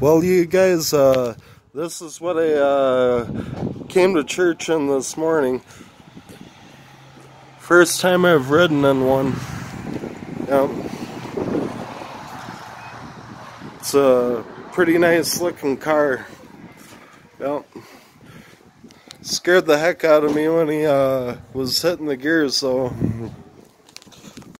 Well, you guys, uh, this is what I uh, came to church in this morning. First time I've ridden in one. Yep. It's a pretty nice looking car. Yep. Scared the heck out of me when he uh, was hitting the gears, so